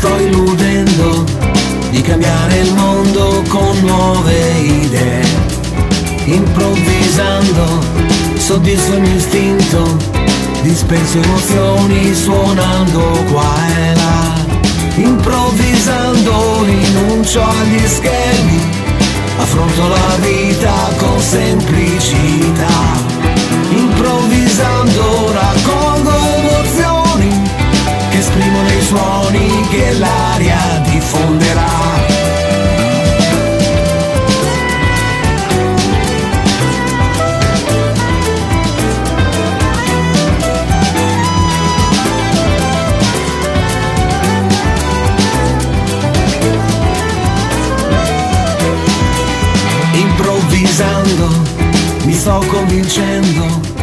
sto illudendo di cambiare il mondo con nuove idee. Improvvisando, soddisfo il mio istinto, dispenso emozioni suonando qua e là. Improvvisando, rinuncio agli schemi, affronto la vita con semplicità. Suoni che l'aria diffonderà. Improvvisando mi sto convincendo